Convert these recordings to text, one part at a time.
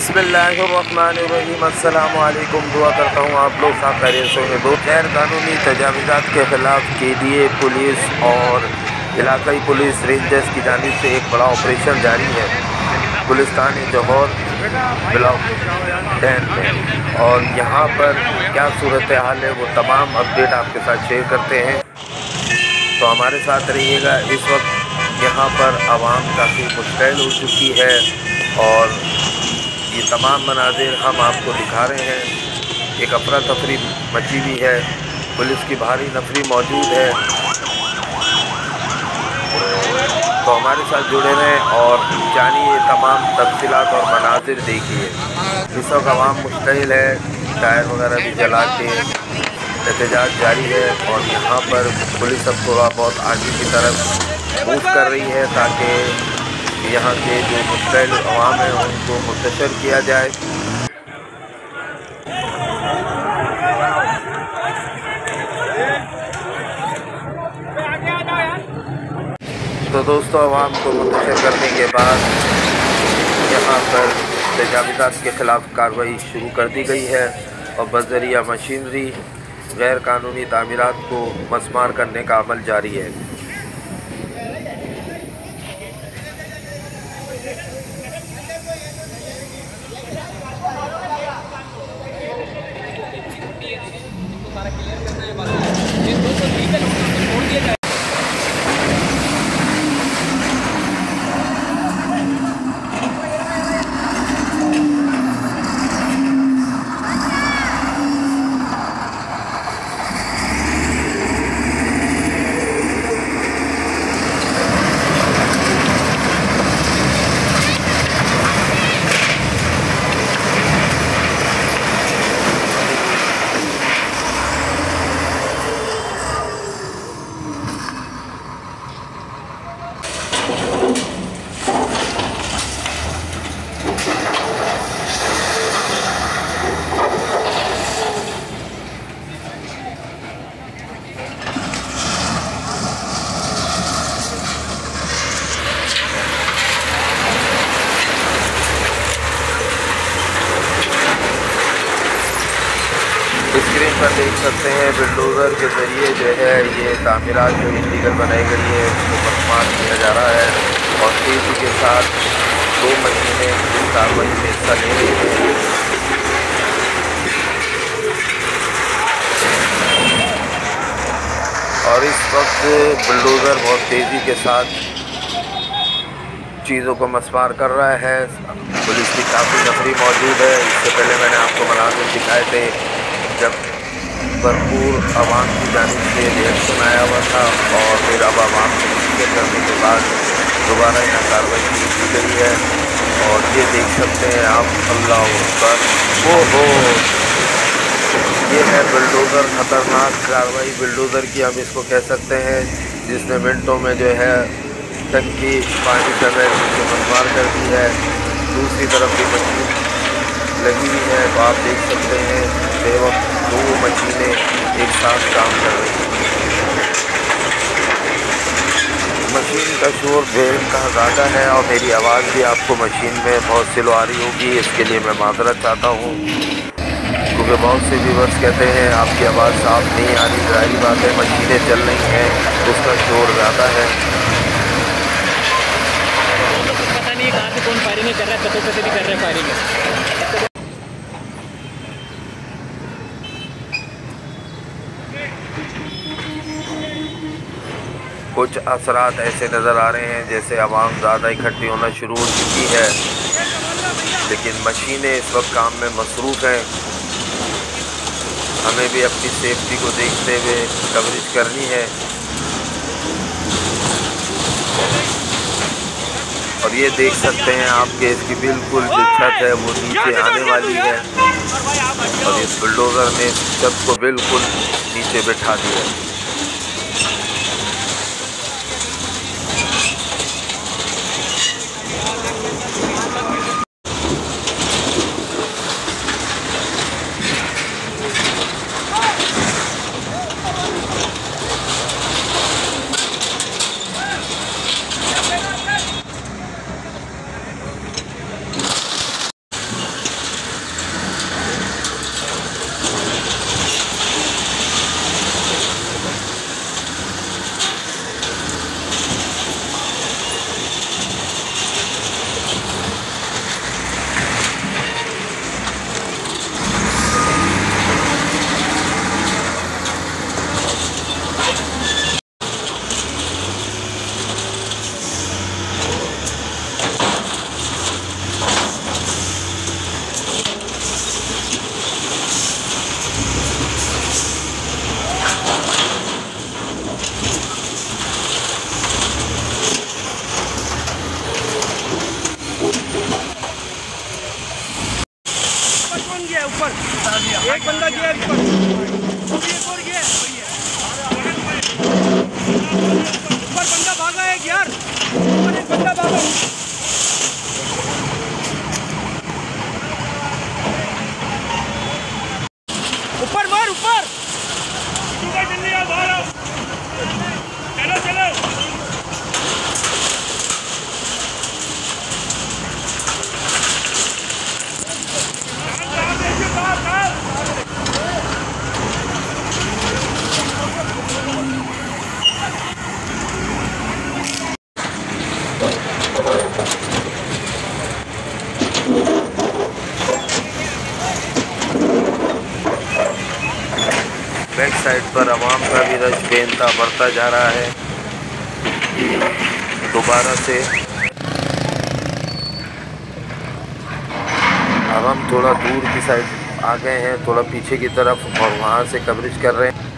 बिसमीम दुआ करता हूँ आप लोग साथ खैरियत से होंगे दो गैर कानूनी तजावीज़ात के ख़िलाफ़ के लिए पुलिस और इलाकई पुलिस रेंजर्स की जानब से एक बड़ा ऑपरेशन जारी है। पुलिस थाने जौहर ब्लॉक टेन में। और यहाँ पर क्या सूरत हाल है वो तमाम अपडेट आपके साथ शेयर करते हैं। तो हमारे साथ रहिएगा। इस वक्त यहाँ पर आवाम काफ़ी मुश्किल हो चुकी है और ये तमाम मनाजिर हम आपको दिखा रहे हैं। एक अफरा तफरी मची हुई है, पुलिस की भारी नफरी मौजूद है। तो हमारे साथ जुड़े रहें और जानिए तमाम तफसीत और मनाजिर देखिए। इस वक्त आवाम मुश्किल है, टायर वगैरह भी जला के एहतजाज जारी है और यहाँ पर पुलिस अब थोड़ा बहुत आगे की तरफ़ मूव कर रही है ताकि यहाँ के जो मुस्तैल अवाम है, उनको मुंतशर किया जाए। तो दोस्तों, अवाम को मुंतशर करने के बाद यहाँ पर तजावीज़ात के ख़िलाफ़ कार्रवाई शुरू कर दी गई है और बजरिया मशीनरी गैर कानूनी तमीरत को मसमार करने का अमल जारी है। स्क्रीन पर देख सकते हैं बिल्डोज़र के ज़रिए जो है ये तामीरत जो इलीगल बनाई गई है, उसको बदमाश किया जा रहा है। और तेज़ी के साथ दो महीने इस कार्रवाई में हिस्सा ले रही हैं। और इस वक्त बुलडोज़र बहुत तेज़ी के साथ चीज़ों को मसमार कर रहा है। पुलिस की काफ़ी नफरी मौजूद है। इससे पहले मैंने आपको मनाजिर दिखाए थे। जब भरपूर आवाम की जानब से रिएक्शन आया हुआ था और फिर अब आवाम को मुश्किल करने के बाद दोबारा यहाँ कार्रवाई शुरू की गई है और ये देख सकते हैं आप, अल्लाह पर वो हो। ये है बिल्डोज़र, ख़तरनाक कार्रवाई। बिल्डोज़र की हम इसको कह सकते हैं, जिसने मिनटों में जो है टंकी, पानी का नीचे मसमार कर दी है। दूसरी तरफ़ भी मशीन लगी हुई है तो आप देख सकते हैं बेवक्त दो मशीनें एक साथ काम कर रही हैं। मशीन का शोर बेल का ज़्यादा है और मेरी आवाज़ भी आपको मशीन में बहुत स्लो आ रही होगी, इसके लिए मैं माजरत चाहता हूँ। क्योंकि बहुत से व्यूवर्स कहते हैं, आपकी आवाज़ साफ़ नहीं आ रही, ज़ाहिर बात है, मशीनें चल रही हैं, उसका शोर ज़्यादा है। कौन फायरिंग कर रहा है, कतों भी कर रहा है फायरिंग। कुछ असरात ऐसे नज़र आ रहे हैं जैसे आवाम ज़्यादा इकट्ठी होना शुरू हो चुकी है। लेकिन मशीनें इस वक्त काम में मसरूफ़ हैं। हमें भी अपनी सेफ्टी को देखते हुए कवरेज करनी है। और ये देख सकते हैं आपके इसकी बिल्कुल जो छत है वो नीचे आने वाली है। और इस बुलडोज़र ने छत को बिल्कुल नीचे बैठा दिया पर आवाम का भी रश बेनता बढ़ता जा रहा है। दोबारा से अब हम थोड़ा दूर की साइड आ गए हैं, थोड़ा पीछे की तरफ़ और वहाँ से कवरेज कर रहे हैं।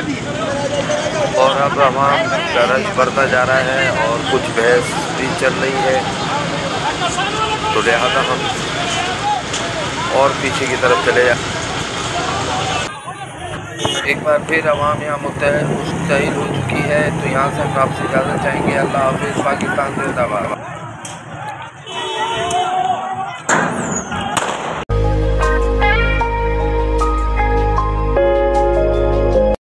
और अब का रश बढ़ता जा रहा है और कुछ बहस भी चल रही है। तो लिहाजा हम और पीछे की तरफ़ चले जा। एक बार फिर आवाम यहाँ मुतहद मुश्तहिल हो चुकी है तो यहाँ से हम आपसे इजाज़त चाहेंगे। अल्लाह हाफिज़, पाकिस्तान जिंदाबाद।